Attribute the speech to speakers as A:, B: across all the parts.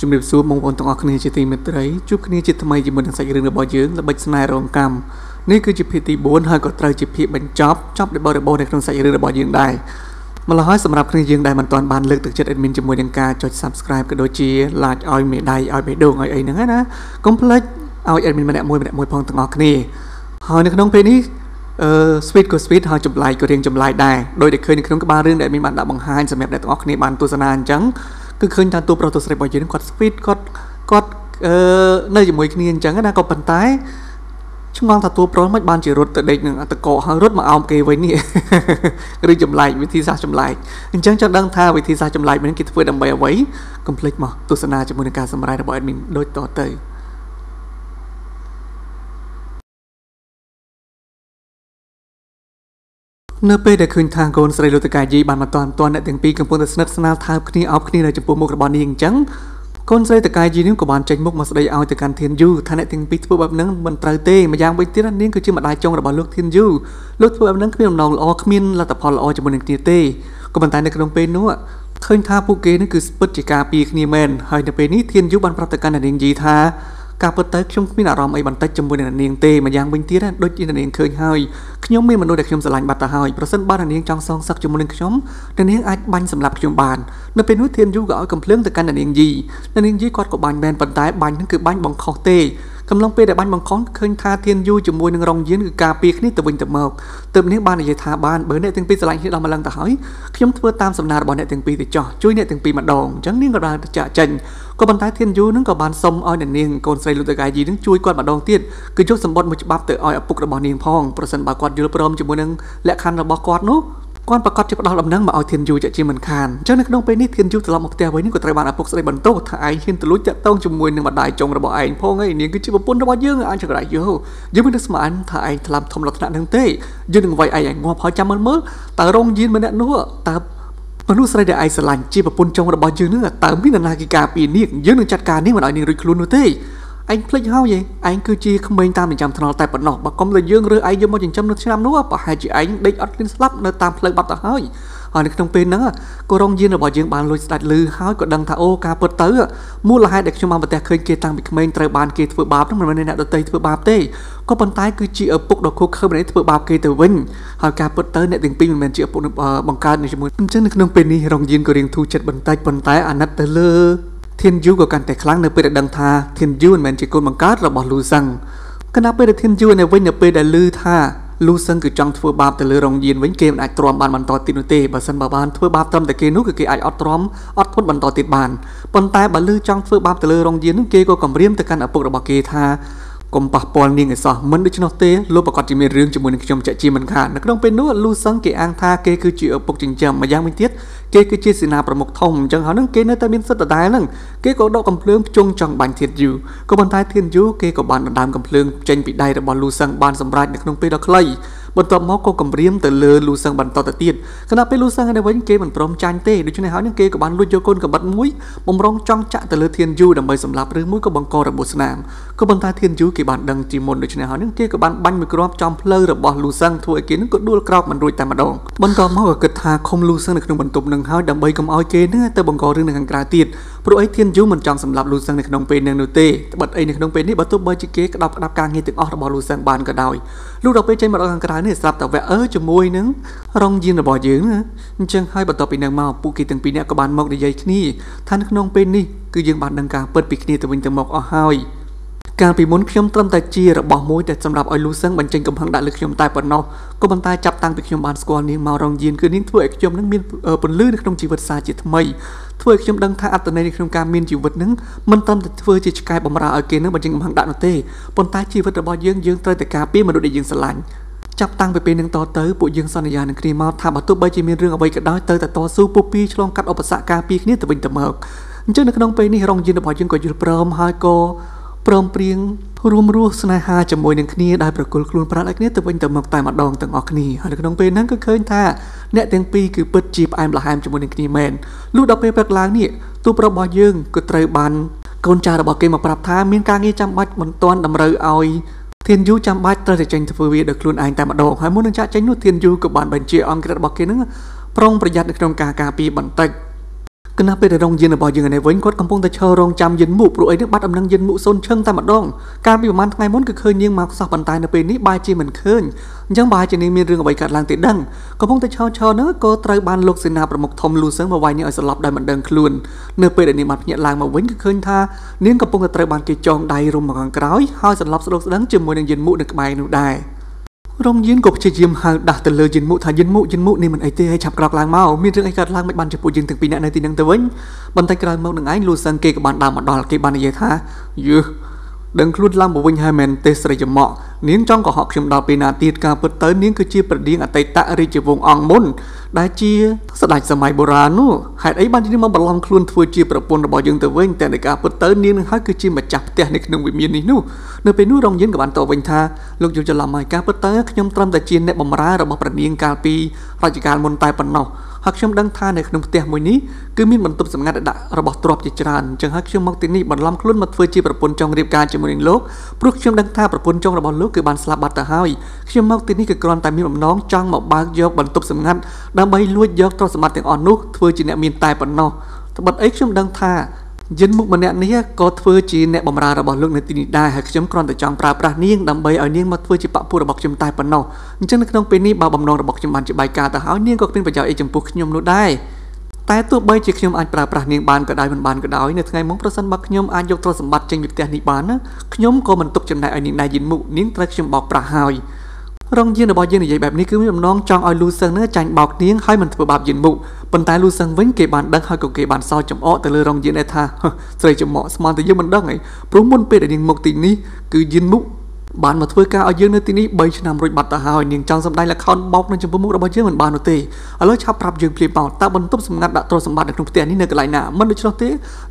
A: ជំរាបសួរបងប្អូនទាំងអស់គ្នាជាទីមេត្រីជួបគ្នាជាថ្មីជាមួយនឹងសាច់រឿងរបស់យើងល្បិចស្នេហ៍រងកម្មនេះគឺជាភាគទី4ហើយក៏ត្រូវជាភាគបញ្ចប់ចប់របស់របបនៅក្នុងសាច់រឿងរបស់យើងដែរម្ល៉េះហើយសម្រាប់គ្នាយើងដែលមិនទាន់បានលើកទឹកចិត្ត admin ជាមួយនឹងការចុច subscribe ក៏ដូចជា like ឲ្យមេដៃឲ្យបេះដូងឲ្យអីហ្នឹងណាកុំភ្លេចឲ្យ admin ម្នាក់មួយម្នាក់មួយផងទាំងអស់គ្នាហើយនៅក្នុងពេលនេះអឺ sweet ក៏ sweet ហើយចម្លែកក៏រៀងចម្លែកដែរដោយដែលឃើញនៅក្នុងក្បាលរឿងដែលមានបានដាក់បង្ហាញសម្រាប់អ្នកទាំងអស់គ្នាបានទស្សនាអញ្ចឹង គឺឃើញថាតួប្រុសតួស្រីរបស់យើងគាត់ sweet គាត់គាត់អឺនៅជាមួយគ្នាអញ្ចឹងណាក៏ប៉ុន្តែឆ្ងល់ថាតួប្រុសមិនបានជារត់ទៅដេកនឹងអតកោហើយរត់មកអោមគេវិញនេះឬចម្លែកវិធីសាស្ត្រចម្លែកអញ្ចឹងចង់ដឹងថាវិធីសាស្ត្រចម្លែកនេះគេធ្វើដើម្បីអ្វីកុំភ្លេចមកទស្សនាជាមួយនឹងការសម្ដែងរបស់ admin ដូចតទៅ នៅពេលដែលឃើញថាកូនស្រីលុតកាយីបានមកតាន់តាន់អ្នកទាំងពីរកំពុងតែស្និទ្ធស្នាលថើបគ្នាអោបគ្នានៅចំពោះមុខរបស់នាងអញ្ចឹងកូនស្រីតកាយយីនេះក៏បានចេញមុខមកស្ដីឲ្យទៅកាន់ធានយូថាអ្នកទាំងពីរធ្វើបែបហ្នឹងមិនត្រូវទេម្យ៉ាងវិញទៀតនាងគឺជាម្ដាយចុងរបស់លោកធានយូលោកធ្វើបែបហ្នឹងគ្មានបំណងល្អគ្មានលទ្ធផលល្អជាមួយនឹងគ្នាទេក៏ប៉ុន្តែនៅក្នុងពេលនោះឃើញថាពួកគេនេះគឺពិតជាការពារគ្នាមែនហើយនៅពេលនេះធានយូបានប្រាប់ទៅកាន់នាងយីថា ការពិតទៅខ្ញុំគ្មានអារម្មណ៍អីបន្តិចជាមួយនឹងនាងទេម្យ៉ាងវិញទៀតដូចជានាងឃើញហើយខ្ញុំមានមនុស្សដែលខ្ញុំស្រឡាញ់បាត់ទៅហើយប្រសិនបើនាងចង់សងសឹកជាមួយនឹងខ្ញុំនាងអាចបាញ់សម្លាប់ខ្ញុំបាននៅពេលនោះធានយូក៏ឲ្យកំភ្លើងទៅកាន់នាងយីនាងយីគាត់ក៏បាញ់មែនប៉ុន្តែបាញ់ហ្នឹងគឺបាញ់បង្ខុសទេកំឡុងពេលដែលបាញ់បង្ខំឃើញថាធានយូជាមួយនឹងរងយានគឺការពារគ្នាទៅវិញទៅមកទើបនេះបាននិយាយថាបានបើអ្នកទាំងពីរស្រឡាញ់គ្នាដល់ម្លឹងទៅហើយខ្ញុំធ្វើតាមសំណើរបស់អ្នកទាំងពីរទៅចោះជួយអ្នកទាំងពីរម្ដងអញ្ចឹងនាងក៏បានចាក់ចេញ ក៏ប៉ុន្តែធានយូនឹងក៏បានសុំឲ្យនាងកូនស្រីលូតកាយយីនឹងជួយគាត់ម្ដងទៀតគឺយកសម្បត្តិមួយច្បាប់ទៅឲ្យឪពុករបស់នាងផងប្រសិនបើគាត់យល់ព្រមជាមួយនឹងលក្ខខណ្ឌរបស់គាត់នោះគាត់ប្រកាសជាផ្ដោតដំណឹងមកឲ្យធានយូជាជាមិនខានអញ្ចឹងនៅក្នុងពេលនេះធានយូត្រឡប់មកផ្ទះវិញនេះក៏ត្រូវបានឪពុកស្រីបន្ទោសថាឯងហ៊ានទលួចតាក់ទងជាមួយនឹងម្ដាយចុងរបស់ឯងផងហើយនាងគឺជាប្រពន្ធរបស់យើងអាចចង្រៃយោយើងមិននឹកស្មានថាឯងថ្លាប់ធំលក្ខណៈនឹងទេយើងនឹងវាយឯងឲ្យងាប់ហើយចាំមើលមើលតើរងយានម្នាក់នោះតើ មនុស្សស្រីដែលឯងស្រឡាញ់ជាប្រពន្ធចុងរបស់យើងនឹងតើមាននរណាគេការពារនាងយើងនឹងចាត់ការនាងមិនឲ្យនាងរួចខ្លួននោះទេឯងភ្លេចហើយឯងគឺជាក្មេងតាមចិញ្ចឹមថ្នល់តែប៉ុណ្ណោះបើកុំលើយើងរើឯងយកមកចិញ្ចឹមនៅឆ្នាំនោះប្រហែលជាឯងដេកអត់ឃ្លានស្លាប់នៅតាមផ្លូវបាត់ទៅហើយ ហើយនៅក្នុងពេលហ្នឹងក៏រងយានរបស់យើងបានលួចស្ដាច់លឺហើយក៏ដឹងថាអូការពិតទៅមូលហេតុដែលខ្ញុំបានប្រទះឃើញគេតាំងពីក្មេងត្រូវបានគេធ្វើបាបហ្នឹងមិនមែនអ្នកដតីធ្វើបាបទេក៏ប៉ុន្តែគឺជាឪពុកដ៏ខុសខើម្នាក់ធ្វើបាបគេទៅវិញហើយការពិតទៅអ្នកទាំងពីរមិនមែនជាឪពុកបង្កើតនៅជាមួយអញ្ចឹងនៅក្នុងពេលនេះរងយានក៏រៀងធូរចិត្តបន្តិចប៉ុន្តែអាណិតទៅលើធានយូក៏កាន់តែខ្លាំងនៅពេលដែលដឹងថាធានយូមិនមែនជាកូនបង្កើតរបស់លូសឹងគណៈពេលដែលធានយូនៅវិញនៅពេលដែលឮថា លូសឹងគឺចង់ធ្វើបាបទៅលើរងយានវិញគេមិនអាចទ្រាំបានបន្តទៀតនោះទេបើសិនបើបានធ្វើបាបត្រឹមតែគេនោះគឺគេអាចអត់ទ្រាំអត់ធន់បន្តទៀតបានប៉ុន្តែបើលឺចង់ធ្វើបាបទៅលើរងយាននោះគេក៏គំរាមទៅកាន់ឪពុករបស់គេថា កុំប៉ះពាល់នាងឲ្យសោះមិនដូច្នោះទេលោកប្រកាសជាមានរឿងជាមួយនឹងខ្ញុំចាក់ជាមិនខាននៅក្នុងពេលនោះលូសឹងគេអាងថាគេគឺជាឪពុកចិញ្ចឹមម្យ៉ាងវិញទៀតគេគឺជាសេនាប្រមុខធំអញ្ចឹងហើយនឹងគេនៅតែមានសិទ្ធិដដែលហ្នឹងគេក៏ដកកំភ្លើងជុងចង់បាញ់ធាតយូក៏ប៉ុន្តែធាតយូគេក៏បានដណ្ដើមកំភ្លើងចេញពីដៃរបស់លូសឹងបានសម្រេចនៅក្នុងពេលដ៏ខ្លី បន្ទាប់មកក៏គម្រាមទៅលើលូសឹងបន្តទៅទៀតខណៈពេលលូសឹងនៅវិញគេមិនព្រមចាញ់ទេដូច្នេះហើយនឹងគេក៏បានលួចយកកូនកបិតមួយបំរុងចង់ចាក់ទៅលើធានយូដើម្បីសម្លាប់ឬមួយក៏បង្ករបួសស្នាមក៏ប៉ុន្តែធានយូគេបានដឹងជាមុនដូច្នេះហើយនឹងគេក៏បានបាញ់មួយគ្រាប់ចំផ្លូវរបស់លូសឹងធ្វើឲ្យគេនឹងក៏ដួលក្រោកមិនរួចតែម្ដងបន្ទាប់មកក៏គិតថាឃុំលូសឹងនៅក្នុងបន្ទប់នឹងហើយដើម្បីកុំឲ្យគេនឹងទៅបង្ករឿងនៅខាងក្រៅទៀតព្រោះអីធានយូមិនចង់សម្លាប់លូសឹងនៅក្នុងពេលនឹងនោះទេត្បិតអីនៅក្នុងពេលនេះបើទោះបីជាគេក្តាប់ក្តាប់ការងារទាំងអស់របស់លូសឹងបានក៏ដោយលុះដល់ពេលចេញមកដល់ខាងក្រៅនេះស្រាប់តែវ៉ាអឺជាមួយនឹងរងយានរបស់យើងណាអញ្ចឹងហើយបន្ទាប់ពីនឹងមកពួកគេទាំងពីរនាក់ក៏បានមកនិយាយគ្នាថានៅក្នុងពេលនេះគឺយើងបានដឹងការពិតពីគ្នាទៅវិញទៅមកអស់ហើយកាលពីមុនខ្ញុំត្រឹមតែជារបស់មួយដែលសម្រាប់ឲ្យលូសឹងបញ្ចេញកំហឹងដាក់លើខ្ញុំតែប៉ុណ្ណោះក៏ប៉ុន្តែចាប់តាំងពីខ្ញុំបានស្គាល់នាងមករងយានគឺនាងធ្វើឲ្យខ្ញុំនឹងមានពន្លឺនៅក្នុងជីវិតសាជាថ្មីធ្វើឲ្យខ្ញុំដឹងថាអត្តន័យនៅក្នុងការមានជីវិតនឹងមិនត្រឹមតែធ្វើជាឆ្កែបំរើឲ្យគេនឹងបញ្ចេញកំហឹងដាក់នោះទេប៉ុន្តែជីវិតរបស់យើងយើងត្រូវតែការពារមនុស្សដែលយើងស្រឡាញ់ ចាប់តាំងពីពេលនឹងតទៅពួកយើងសន្យានឹងគ្នាមកថាបើទោះបីជាមានរឿងអ្វីក៏ដោយទៅតែតស៊ូពុះពីឆ្លងកាត់ឧបសគ្គការពារគ្នាទៅវិញទៅមកអញ្ចឹងនៅក្នុងពេលនេះរងយានរបស់យើងក៏យល់ព្រមហើយក៏ព្រមព្រៀងរួមរស់ស្នេហាជាមួយនឹងគ្នាដែលប្រគល់ខ្លួនប្រាក់ឲ្យគ្នាទៅវិញទៅមកតែម្ដងទាំងអស់គ្នាហើយនៅក្នុងពេលហ្នឹងគឺឃើញថាអ្នកទាំងពីរគឺពិតជាផ្អែមល្ហែមជាមួយនឹងគ្នាមែនលុះដល់ពេលព្រឹកឡើងនេះទូប្រុសរបស់យើងក៏ត្រូវបានកូនចៅរបស់គេមកប្រាប់ថាមានការងារចាំបាច់មិនទាន់តម្រូវឲ្យ ធានយូចាំបាច់ត្រូវតែចេញធ្វើវាដោយខ្លួនឯងតែម្ដងហើយមុននឹងចាក់ចេញនោះធានយូក៏បានបញ្ជាអង្គក្រិតរបស់គេនឹងប្រុងប្រយ័ត្ននៅក្នុងការការពារបន្តិច គណៈពេលដែលរងយានរបស់យើងឯនេះវិញគាត់កំពុងតែឈររងចាំយានមុខព្រោះអីនេះបាត់អំណឹងយានមុខសូនឈឹងតែម្ដងកាលពីប្រហែលថ្ងៃមុនគឺឃើញនាងមកសោះប៉ុន្តែនៅពេលនេះបែរជាមិនឃើញអញ្ចឹងបែរជានាងមានរឿងអ្វីកើតឡើងទេដឹងកំពុងតែឈរឈរនោះក៏ត្រូវបានលោកសេនាប្រមុខធំលូសឹងមកវាយនាងឲ្យស្លាប់ដោយមិនដឹងខ្លួននៅពេលដែលនាងបានភ្ញាក់ឡើងមកវិញគឺឃើញថានាងកំពុងតែត្រូវបានគេចងដៃរុំមកខាងក្រោយហើយសន្លប់ស្ដុកស្ដឹងជាមួយនឹងយានមុខនៅក្បែរនោះដែរ រងយានក៏ព្យាយាមហៅដាស់ទៅលើយានមុខថាយានមុខយានមុខនេះមិនអីទេឲ្យឆាប់ក្រោកឡើងមកមានរឿងអីកើតឡើងមិនបានចំពោះយើងទាំងពីរនាក់នៅទីនឹងទៅវិញបន្តិចក្រោយមកនឹងឯងលូសឹងគេក៏បានដើរមកដល់គេបាននិយាយថាយឺដឹងខ្លួនឡើងមកវិញហើយមែនទេស្រីចំមក នាងចង់កុហកខ្ញុំដល់ពេលណាទៀតការពិតទៅនាងគឺជាប្រឌៀងអតីតរាជវង្សអង្គមុនដែលជាស្ដេចសម័យបុរាណនោះហេតុអីបានជានាងមកបន្លំខ្លួនធ្វើជាប្រពន្ធរបស់យើងទៅវិញតែในការពិតទៅនាងនឹងហើយគឺជាម្ចាស់ផ្ទះនៅក្នុងវិមាននេះនោះនៅពេលនោះរងយិនក៏បានតបវិញថាលោកយល់ច្រឡំហើយការពិតទៅខ្ញុំត្រឹមតែជាអ្នកបម្រើរបស់ប្រឌៀងកាលពីរជ្ជកាលមុនតែប៉ុណ្ណោះ ហើយខ្ញុំដឹងថានៅក្នុងផ្ទះមួយនេះគឺមានបន្ទប់សម្ងាត់ដាក់របស់ទ្រព្យជាច្រើនអញ្ចឹងហើយខ្ញុំមកទីនេះបន្លំខ្លួនមកធ្វើជាប្រពន្ធចុងរៀបការជាមួយនឹងលោកព្រោះខ្ញុំដឹងថាប្រពន្ធចុងរបស់លោកគឺបានស្លាប់បាត់ទៅហើយខ្ញុំមកទីនេះគឺគ្រាន់តែមានបំណងចង់មកបើកយកបន្ទប់សម្ងាត់ដើម្បីលួចយកទ្រព្យសម្បត្តិទាំងអស់នោះធ្វើជាអ្នកមានតែប៉ុណ្ណោះត្បិតអីខ្ញុំដឹងថា យិនមុខម្នាក់នេះក៏ធ្វើជាអ្នកបម្រើរបស់លោកនៅទីនេះដែរហើយខ្ញុំគ្រាន់តែចង់ប្រើប្រាស់នាងដើម្បីឲ្យនាងមកធ្វើជាបពុះរបស់ខ្ញុំតែប៉ុណ្ណោះអញ្ចឹងនៅក្នុងពេលនេះបើបំណងរបស់ខ្ញុំបានជាបាយការទៅហើយនាងក៏គ្មានប្រយោជន៍អីចំពោះខ្ញុំនោះដែរតែទោះបីជាខ្ញុំអាចប្រើប្រាស់នាងបានក៏ដោយមិនបានក៏ដោយនៅថ្ងៃមុខប្រសិនបើខ្ញុំអាចយកទ្រព្យសម្បត្តិចេញពីផ្ទះនេះបានណាខ្ញុំក៏មិនទុកចំណែកឲ្យនាងដែរយិនមុខនាងត្រូវខ្ញុំបោកប្រាស់ហើយ រងយានរបស់យើងនិយាយបែបនេះគឺមានបំណងចង់ឲ្យលូសឹងនឹងចាញ់បោកនាងហើយមិនធ្វើបាបយានមុខប៉ុន្តែលូសឹងវិញគេបានដឹងហើយក៏គេបានសោចចំអកទៅលើរងយានដែរថាស្រីចំអកស្មានតែយើងមិនដឹងហីព្រោះមុនពេលដែលនាងមកទីនេះគឺយានមុខបានមកធ្វើការឲ្យយើងនៅទីនេះ3ឆ្នាំរួចបាត់ទៅហើយនាងចង់សម្ដែងលក្ខណៈបោកនៅចំពោះមុខរបស់យើងមិនបាននោះទេឥឡូវឆាប់ប្រាប់យើងភ្លាមមកតើបន្ទប់សម្ងាត់ដាក់ទ្រព្យសម្បត្តិនៅក្នុងផ្ទះនេះនៅកន្លែងណាមិនដូច្នោះទេ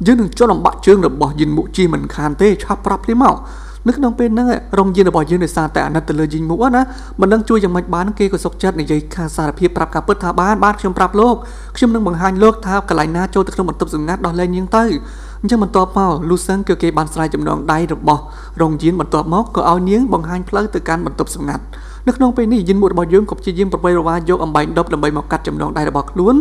A: យើងនឹងជន់អំបាក់ជើងរបស់យិនមុខជាមិនខានទេឆាប់ប្រាប់ភ្លាមមក នៅក្នុងពេលហ្នឹងរងយានរបស់យើងដោយសារតែអាណិតទៅលើយីងមុខណាមិនដឹងជួយយ៉ាងម៉េចបានគេក៏សុខចិត្តនិយាយខាសារភាពប្រាប់ការពិតថាបានបានខ្ញុំប្រាប់លោកខ្ញុំនឹងបង្ហាញលោកថាកន្លែងណាចូលទៅក្នុងបន្ទប់សម្ងាត់ដោះលែងយើងទៅ អញ្ចឹងបន្ទាប់មកលូសឹងគឺគេបានស្រ័យចំណងដៃរបស់រងយានបន្ទាប់មកក៏ឲ្យនាងបង្ហាញផ្លូវទៅកាន់បន្ទប់សម្ងាត់នៅក្នុងពេលនេះយិនមួយរបស់យើងក៏ព្យាយាមប្របីរវាយកអំបែងដប់ដើម្បីមកកាត់ចំណងដៃរបស់ខ្លួន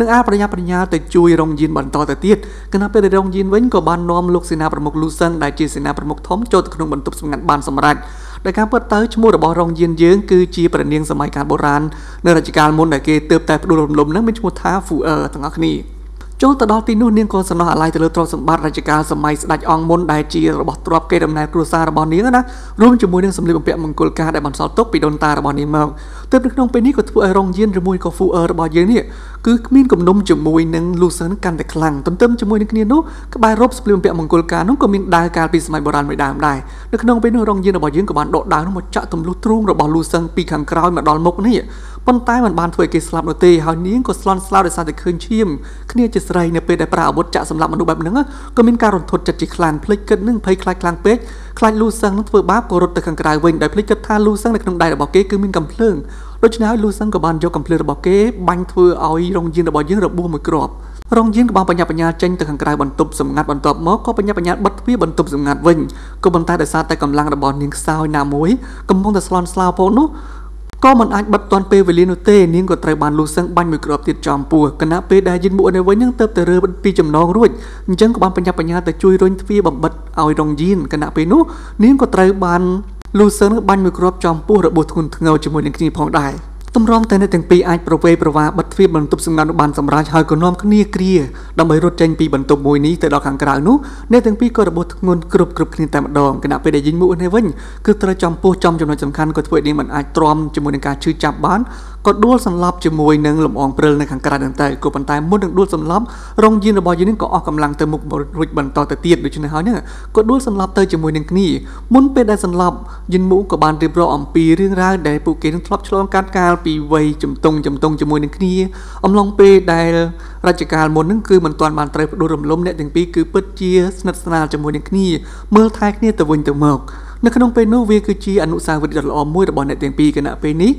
A: និងអាចប្រញាប់ប្រញាល់ទៅជួយរងយិនបន្តទៅទៀតគណៈពេលដែលរងយិនវិញក៏បាននាំលោកសេនាប្រមុខលូសឹងដែលជាសេនាប្រមុខធំចូលទៅក្នុងបន្ទប់សម្ងាត់បានសម្រេចដែលការពិតទៅឈ្មោះរបស់រងយានយើងគឺជាប្រនាងសម័យកាលបុរាណនៅរជ្ជកាលមុនដែលគេទើបតែផ្ដួលរំលំនឹងមានឈ្មោះថាហ្វូអឺទាំងអស់គ្នា ចូលទៅដល់ទីនោះនាងក៏សំណោះអាល័យទៅលើទ្រព្យសម្បត្តិរាជការសម័យស្ដេចអង្គមុនដែលជារបស់ទ្រព្យគេដំណើរគ្រួសាររបស់នាងណារួមជាមួយនឹងសម្លៀកបំពាក់មង្គលការដែលបន្សល់ទុកពីដូនតារបស់នាងមកទើបនៅក្នុងពេលនេះក៏ធ្វើឲ្យរងយានជាមួយក៏ហ្វូអឺរបស់យើងនេះ គឺគ្មានគំនុំជាមួយនឹងលូសឺនកាន់តែខ្លាំងទន្ទឹមជាមួយនឹងគ្នានោះក្បែររົບសម្លៀកបំពាក់មង្គលការនោះក៏មានដាវកាលពីសម័យបុរាណមួយដើមដែរនៅក្នុងពេលនោះរងយានរបស់យើងក៏បានដកដាវនោះមកចាក់ទម្លុះទ្រូងរបស់លូសឹងពីខាងក្រោយមកដល់មុខនេះប៉ុន្តែมันបានធ្វើឲ្យគេស្លាប់នោះទេហើយនាងក៏ស្លន់ស្លោដោយសារតែឃើញឈាមគ្នាជាស្រីនៅពេលដែលប្រើអាវុធចាក់សម្លាប់មនុស្សបែបហ្នឹងក៏មានការរន្ធត់ចិត្តជាខ្លាំងភ្លេចគិតនឹងភ័យខ្លាចខ្លាំងពេក ខ្លាចលូសឹងនឹងធ្វើបាបក៏រត់ទៅខាងក្រៅវិញដោយភ្លេចគិតថាលូសឹងនៅក្នុងដៃរបស់គេគឺមានកំភ្លើងដូច្នេះហើយលូសឹងក៏បានយកកំភ្លើងរបស់គេបាញ់ធ្វើឲ្យរងយានរបស់យើងរបួសមួយគ្រាប់រងយានក៏បានបញ្ញាបញ្ញាចេញទៅខាងក្រៅបន្ទប់សម្ងាត់បន្ទាប់មកក៏បញ្ញាបញ្ញាបិទទ្វារបន្ទប់សម្ងាត់វិញក៏ប៉ុន្តែដោយសារតែកម្លាំងរបស់នាងខ្សោយណាមួយកំពុងតែស្លន់ស្លោផងនោះ ក៏មិនអាចបិទទាន់ពេលវេលានោះទេនាងក៏ត្រូវបានលូសឹងបាញ់មួយគ្រាប់ទៀតចំពោះគណៈពេលដែលយិនមួនៅវិញនឹងទៅទៅរើពីចំណងរួចអញ្ចឹងក៏បានបញ្ញាបញ្ញាទៅជួយរុញទ្វារបំបិតឲ្យរងយិនគណៈពេលនោះនាងក៏ត្រូវបានលូសឹងបាញ់មួយគ្រាប់ចំពោះរបួសធ្ងន់ធ្ងរជាមួយនឹងគ្នាផងដែរ តម្រង់តែអ្នកទាំងពីរអាចប្រវេប្រវាបិទទ្វារបន្ទប់សម្ងាត់បានសម្រាប់ហើយក៏នាំគ្នាគ្រាដើម្បីរត់ចេញពីបន្ទប់មួយនេះទៅដល់ខាងក្រៅនោះអ្នកទាំងពីរក៏របួសធ្ងន់គ្រប់គ្រប់គ្នាតែម្ដងគណៈពេលដែលយិញមួយនេះវិញគឺត្រូវចំពោះចំចំណុចសំខាន់ក៏ធ្វើឲ្យនាងមិនអាចទ្រាំជាមួយនឹងការឈឺចាប់បាន ក៏ដួលសន្លប់ជាមួយនឹងលំអងព្រិលនៅខាងក្រៅហ្នឹងទៅក៏ប៉ុន្តែមុននឹងដួលសន្លប់រងយានរបស់យើងនេះក៏អស់កម្លាំងទៅមុខរួចបន្តទៅទៀតដូច្នេះហើយហ្នឹងក៏ដួលសន្លប់ទៅជាមួយនឹងគ្នាមុនពេលដែលសន្លប់យិនមូក៏បានរៀបរាប់អំពីរឿងរ៉ាវដែលពួកគេនឹងធ្លាប់ឆ្លងកាត់កាលពីវ័យជំទង់ជំទង់ជាមួយនឹងគ្នាអំឡុងពេលដែលរជ្ជកាលមុនហ្នឹងគឺមិនទាន់បានត្រូវផ្ដួលរំលំអ្នកទាំងពីរគឺពិតជាស្និទ្ធស្នាលជាមួយនឹងគ្នាមើលថែគ្នាទៅវិញទៅមកនៅក្នុងពេលនោះវាគឺជាអនុស្សាវរីយ៍ដ៏ល្អមួយរបស់អ្នកទាំងពីរគណៈពេលនេះ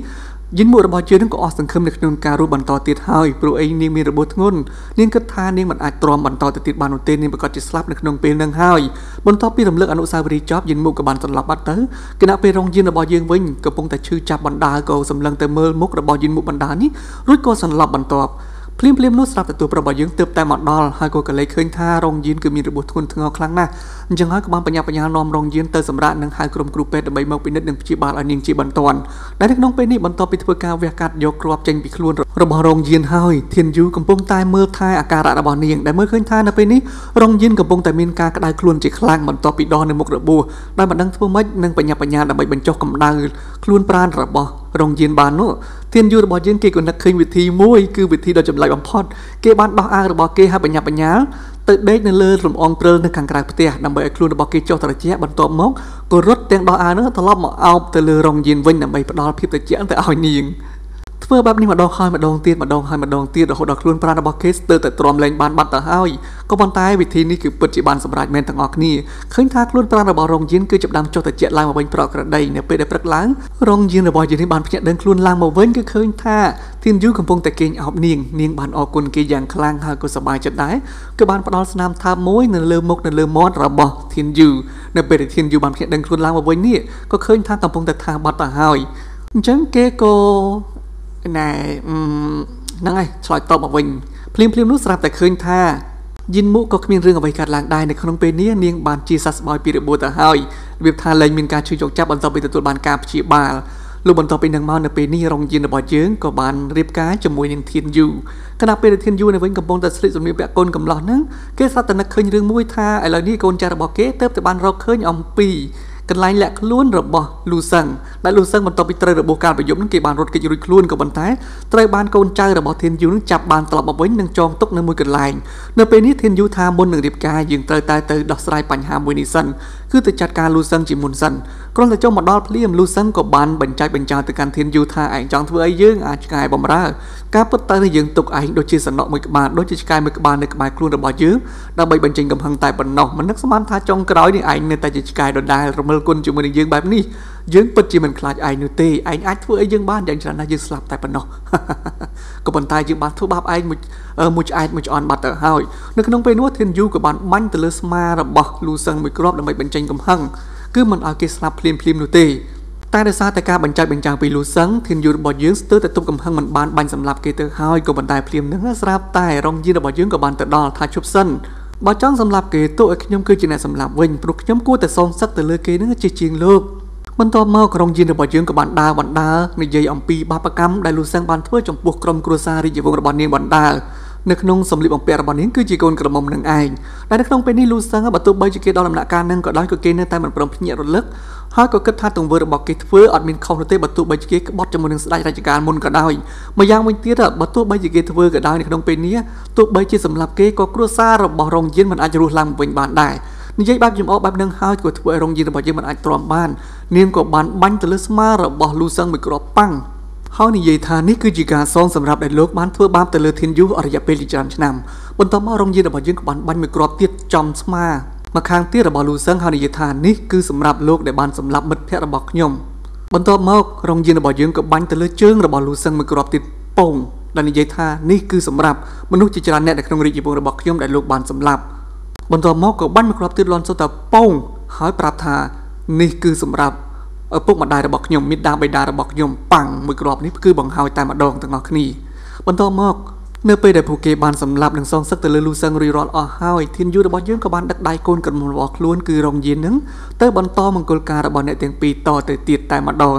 A: យិនមុខរបស់ជានឹងក៏អស់សង្ឃឹមនៅក្នុងការរស់បន្តទៀតហើយព្រោះអីនាងមានរបួសធ្ងន់នាងគិតថានាងមិនអាចទ្រាំបន្តទៅទៀតបាននោះទេនាងប្រកាសជាស្លាប់នៅក្នុងពេលនឹងហើយបន្ទាប់ពីរំលឹកអនុស្សាវរីយ៍ចប់យិនមុខក៏បានសន្លប់បាត់ទៅគណៈពេលរងយិនរបស់យើងវិញកំពុងតែឈឺចាប់បណ្ដាលក៏សម្លឹងទៅមើលមុខរបស់យិនមុខបណ្ដានេះរួចក៏សន្លប់បន្ទាប់ ភ្លាមភ្លាមនោះស្រាប់តែទូប្រុសរបស់យើងទើបតែមកដល់ហើយក៏កលេចឃើញថារងយានគឺមានរបួសធ្ងន់ធ្ងរខ្លាំងណាស់អញ្ចឹងហើយក៏បានបញ្ញាបញ្ញានាំរងយានទៅសម្រាប់នឹងហៅក្រុមគ្រូពេទ្យដើម្បីមកពិនិត្យនិងព្យាបាលឲ្យនាងជាបន្ទាន់ដែលនៅក្នុងពេលនេះបន្ទាប់ពីធ្វើការវះកាត់យកគ្រាប់ចេញពីខ្លួនរបស់រងយានហើយធានយូកំពុងតែមើលថែអាការៈរបស់នាងដែលមើលឃើញថានៅពេលនេះរងយានកំពុងតែមានការក្តៅខ្លួនជាខ្លាំងបន្ទាប់ពីដោះនៅមុខរបួសដែលមិនដឹងធ្វើម៉េចនិងបញ្ញាបញ្ញាដើម្បីបញ្ចុះកម្ដៅខ្លួនប្រាណរបស់រងយានបាននោះ ធានយូរបស់យើងគេក៏នឹកឃើញវិធីមួយគឺវិធីដ៏ចម្លែកបំផុតគេបានដោះអាវរបស់គេឲ្យបញ្ញាបញ្ញាទៅដេកនៅលើលំអងព្រិលនៅខាងក្រៅផ្ទះដើម្បីឲ្យខ្លួនរបស់គេចុះត្រជាក់បន្ទាប់មកក៏រត់ទាំងដោះអាវនោះត្រឡប់មកអោបទៅលើរងយានវិញដើម្បីផ្ដល់ភាពត្រជាក់ទៅឲ្យនាង ធ្វើបែបនេះម្ដងហើយម្ដងទៀតម្ដងហើយម្ដងទៀតរហូតដល់ខ្លួនប្រាណរបស់គេស្ទើរតែទ្រាំលែងបានបាត់ទៅហើយក៏ប៉ុន្តែវិធីនេះគឺពិតជាបានសម្រេចមែនទាំងអស់គ្នាឃើញថាខ្លួនប្រាណរបស់រងយានគឺចាប់ដើមចុះទៅជាឡើងមកវិញប្រកក្រដីនៅពេលដែលព្រឹកឡើងរងយានរបស់យាននេះបានភ្ញាក់ដឹងខ្លួនឡើងមកវិញគឺឃើញថាធានយូកំពុងតែគេងអោបនាងនាងបានអរគុណគេយ៉ាងខ្លាំងហើយក៏សប្បាយចិត្តដែរគឺបានផ្ដល់ស្នាមថើបមួយនៅលើមុខនៅលើមាត់របស់ធានយូនៅពេលដែលធានយូបានភ្ញាក់ដឹងខ្លួនឡើងមកវិញនេះក៏ឃើញថាកំពុងតែថាបាត់ទៅហើយអញ្ចឹងគេក៏ ណែហ្នឹងហើយឆ្លើយតបមកវិញភ្លាមភ្លាមនោះស្រាប់តែឃើញថាយិនមុក៏គ្មានរឿងអ្វីកើតឡើងដែរនៅក្នុងពេលនេះនាងបានជាសះស្បើយពីរបួសទៅហើយរបៀបថាលែងមានការជួយយកចាប់បន្ទាប់ពីទទួលបានការព្យាបាលលោកបន្ទាប់ពីនឹងមកនៅពេលនេះរងយានរបស់យើងក៏បានរៀបការជាមួយនឹងធានយូខណៈពេលដែលធានយូនៅវិញកំពុងតែស្លៀកសម្លៀកពាក់កូនកំឡោះហ្នឹងគេស្រាប់តែនឹកឃើញរឿងមួយថាឥឡូវនេះកូនចាស់របស់គេទៅតែបានរកឃើញអំពី កន្លែងលាក់ខ្លួនរបស់លូសឹងដែលលូសឹងបន្ទាប់ពីត្រូវរបួសកាលប្រយុទ្ធនឹងគេបានរត់គេចរួចខ្លួនក៏ប៉ុន្តែត្រូវបានកូនចៅរបស់ធានយូនឹងចាប់បានត្រឡប់មកវិញនិងចងទុកនៅមួយកន្លែងនៅពេលនេះធានយូថាមុននឹងរៀបការយើងត្រូវតែទៅដោះស្រាយបញ្ហាមួយនេះសិន គឺទៅចាត់ការលូសឹងជាមុនសិនគ្រាន់តែចុះមកដល់ភ្លាមលូសឹងក៏បានបញ្ចាច់បញ្ចោទៅកាន់ធានយូថាឯងចង់ធ្វើអីយើងអាចឆ្កែបំរើការពិតទៅយើងទុកឯងដូចជាសំណក់មួយក្បាលដូចជាឆ្កែមួយក្បាលនៅក្បែរខ្លួនរបស់យើងដើម្បីបញ្ចេញកំហឹងតែប៉ុណ្ណោះមិននឹកស្មានថាចុងក្រោយនេះឯងនៅតែជាឆ្កែដដែលរមិលគុណជាមួយនឹងយើងបែបនេះ យើងពិតជាមិនខ្លាចឯងនោះទេឯងអាចធ្វើអីយើងបានយ៉ាងច្រើនណាស់យើងស្លាប់តែប៉ុណ្ណោះក៏ប៉ុន្តែយើងបានធ្វើបាបឯងមួយមួយឆ្អែតមួយឆ្អន់បាត់ទៅហើយនៅក្នុងពេលនោះធានយូក៏បានបាញ់ទៅលើស្មារបស់លូសឹងមួយគ្រាប់ដើម្បីបញ្ចេញកំហឹងគឺមិនឲ្យគេស្លាប់ភ្លាមភ្លាមនោះទេតែដោយសារតែការបញ្ចាច់បញ្ចាំងពីលូសឹងធានយូរបស់យើងស្ទើរតែទប់កំហឹងមិនបានបាញ់សម្លាប់គេទៅហើយក៏ប៉ុន្តែភ្លាមនឹងស្រាប់តែរងយានរបស់យើងក៏បានទៅដល់ថាជប់សិនបើចង់សម្លាប់គេទោះឲ្យខ្ញុំគឺជាអ្នកសម្លាប់វិញព្រោះខ្ញុំគួរតែសងសឹកទៅលើគេនឹងជាជាងលោក បន្ទាប់មកក្រុងយានរបស់យើងក៏បានដើរបណ្ដើរនិយាយអំពីបាបកម្មដែលលូសឹងបានធ្វើចំពោះក្រុមគ្រួសាររាជវង្សរបស់នាងបណ្ដើរនៅក្នុងសម្លៀកបំពាក់របស់នាងគឺជាកូនក្រមុំនឹងឯងដែលនៅក្នុងពេលនេះលូសឹងបើទោះបីជាគេដល់ដំណាក់កាលនឹងក៏ដោយក៏គេនៅតែមិនព្រមភ្ញាក់រលឹកហើយក៏គិតថាទង្វើរបស់គេធ្វើអត់មានខុសនោះទេបើទោះបីជាគេក្បត់ជាមួយនឹងស្ដេចរាជការមុនក៏ដោយម្យ៉ាងវិញទៀតបើទោះបីជាគេធ្វើក៏ដោយនៅក្នុងពេលនេះទោះបីជាសម្លាប់គេក៏គ្រួសាររបស់រងយានមិនអាចរស់ឡើងវិញបានដែរ និយាយបែបយំអកបែបនឹងហើយក៏ធ្វើឲ្យរងយានរបស់យើងមិនអាចទ្រាំបាននាងក៏បានបាញ់ទៅលើស្មារបស់លូសឹងមួយគ្រាប់ប៉ាំងហើយនិយាយថានេះគឺជាការសងសម្រាប់ដែលលោកបានធ្វើបាបទៅលើធានយុអរយៈពេលជាច្រើនឆ្នាំបន្ទាប់មករងយានរបស់យើងក៏បានបាញ់មួយគ្រាប់ទៀតចំស្មាមកខាងទៀតរបស់លូសឹងហើយនិយាយថានេះគឺសម្រាប់លោកដែលបានសម្លាប់មិត្តភ័ក្តិរបស់ខ្ញុំបន្ទាប់មករងយានរបស់យើងក៏បាញ់ទៅលើជើងរបស់លូសឹងមួយគ្រាប់ទៀតពងដែលនិយាយថានេះគឺសម្រាប់មនុស្សជាច្រើនអ្នកនៅក្នុងរាជវង្សរបស់ខ្ញុំដែលលោកបានសម្លាប់ បន្ទាប់មកក៏បាញ់មួយគ្រាប់ទៀតលន់សុទ្ធតែពងហើយប្រាប់ថានេះគឺសម្រាប់ឪពុកម្ដាយរបស់ខ្ញុំមេដាបេដារបស់ខ្ញុំប៉ាំងមួយគ្រាប់នេះគឺបង្ហើយតែម្ដងទាំងអស់គ្នាបន្ទាប់មកនៅពេលដែលពួកគេបានសម្លាប់និងសងសឹកទៅលើលូសឹងរីរាល់អស់ហើយធានយូរបស់យើងក៏បានដឹកដៃកូនក្រុមរបស់ខ្លួនគឺរងយាននឹងទៅបន្តមង្គលការរបស់អ្នកទាំងពីរតទៅទៀតតែម្ដង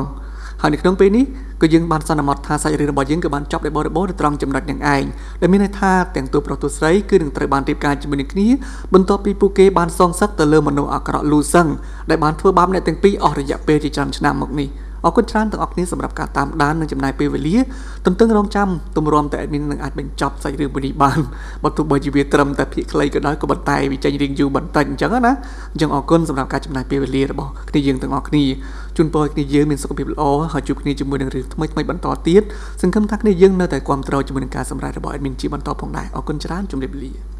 A: ហើយនៅក្នុងពេលនេះ ក៏យើងបានសន្មតថាសាច់រឿងរបស់យើងក៏បានចប់ដោយបរិបូរណ៍នៅត្រង់ចំណុចនឹងឯងដែលមានន័យថាទាំងតួប្រុសតួស្រីគឺនឹងត្រូវបានរៀបការជាមួយនឹងគ្នាបន្ទាប់ពីពួកគេបានសងសឹកទៅលើមនុស្សអាក្រក់លូសឹងដែលបានធ្វើបាបអ្នកទាំងពីរអស់រយៈពេលជាច្រើនឆ្នាំមកនេះ។ អរគុណច្រើនទាំងអស់គ្នាសម្រាប់ការតាមដាននិងចំណាយពេលវេលាទន្ទឹងរង់ចាំទម្រាំតែ admin នឹងអាចបញ្ចប់សាច់រឿងនេះបានបើទោះបីជាវាត្រឹមតែភាគខ្លីក៏ដោយក៏ប៉ុន្តែវាចេញរៀងយូរបន្តិចអញ្ចឹងណាអញ្ចឹងអរគុណសម្រាប់ការចំណាយពេលវេលារបស់គ្នាយើងទាំងអស់គ្នាជូនពរឲ្យគ្នាយើងមានសុខភាពល្អហើយជួបគ្នាជាមួយនឹងរឿងថ្មីថ្មីបន្តទៀតសង្ឃឹមថាគ្នាយើងនៅតែគ្រប់គ្រងជាមួយនឹងការសម្រេចរបស់ admin ជាបន្តផងដែរអរគុណច្រើនជម្រាបលា